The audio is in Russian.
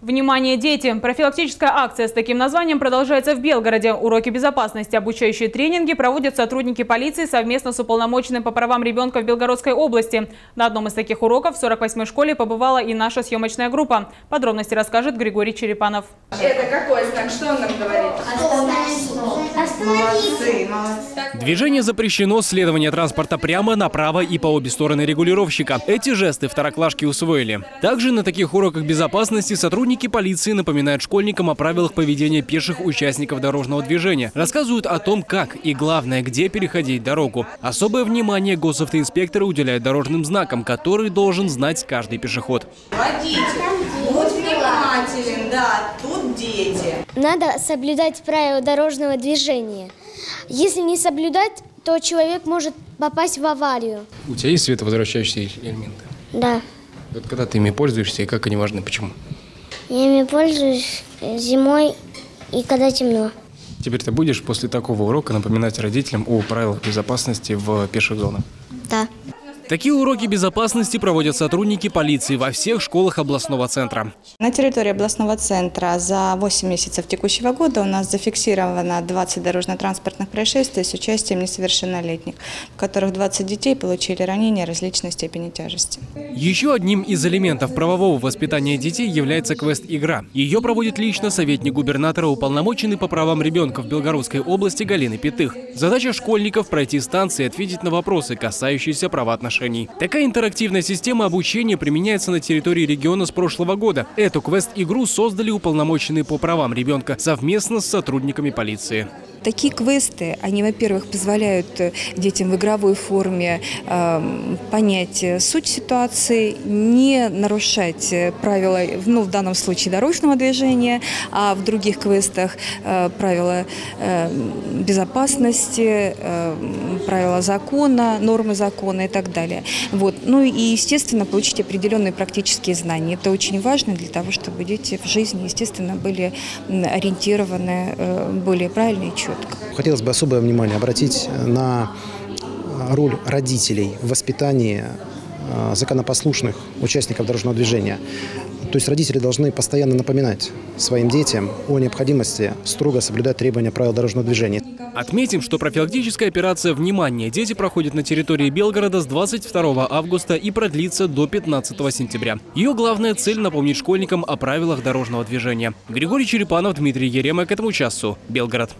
Внимание, дети! Профилактическая акция с таким названием продолжается в Белгороде. Уроки безопасности, обучающие тренинги проводят сотрудники полиции совместно с уполномоченным по правам ребенка в Белгородской области. На одном из таких уроков в 48-й школе побывала и наша съемочная группа. Подробности расскажет Григорий Черепанов. Это какой знак? Что он нам говорит? Молодцы, молодцы. Движение запрещено, следование транспорта прямо, направо и по обе стороны регулировщика. Эти жесты второклашки усвоили. Также на таких уроках безопасности сотрудники полиции напоминают школьникам о правилах поведения пеших участников дорожного движения. Рассказывают о том, как и, главное, где переходить дорогу. Особое внимание госавтоинспекторы уделяют дорожным знакам, которые должен знать каждый пешеход. Водитель, будь внимателен, да, тут дети. Надо соблюдать правила дорожного движения. Если не соблюдать, то человек может попасть в аварию. У тебя есть световозвращающие элементы? Да. Вот когда ты ими пользуешься и как они важны, почему? Я ими пользуюсь э, зимой и когда темно. Теперь ты будешь после такого урока напоминать родителям о правилах безопасности в пеших зонах? Да. Такие уроки безопасности проводят сотрудники полиции во всех школах областного центра. На территории областного центра за 8 месяцев текущего года у нас зафиксировано 20 дорожно-транспортных происшествий с участием несовершеннолетних, в которых 20 детей получили ранения различной степени тяжести. Еще одним из элементов правового воспитания детей является квест-игра. Ее проводит лично советник губернатора, уполномоченный по правам ребенка в Белгородской области Галины Пятых. Задача школьников – пройти станции и ответить на вопросы, касающиеся прав отношений. Такая интерактивная система обучения применяется на территории региона с прошлого года. Эту квест-игру создали уполномоченные по правам ребенка совместно с сотрудниками полиции. Такие квесты, они, во-первых, позволяют э, детям в игровой форме э, понять э, суть ситуации, не нарушать э, правила, ну, в данном случае дорожного движения, а в других квестах правила э, безопасности, э, правила закона, нормы закона и так далее. Вот. Ну и, естественно, получить определенные практические знания. Это очень важно для того, чтобы дети в жизни, естественно, были ориентированы более правильно и четко четко. Хотелось бы особое внимание обратить на роль родителей в воспитании э, законопослушных участников дорожного движения. То есть родители должны постоянно напоминать своим детям о необходимости строго соблюдать требования правил дорожного движения. Отметим, что профилактическая операция «Внимание! Дети» проходит на территории Белгорода с 22 августа и продлится до 15 сентября. Ее главная цель – напомнить школьникам о правилах дорожного движения. Григорий Черепанов, Дмитрий Ерема к этому часу. Белгород.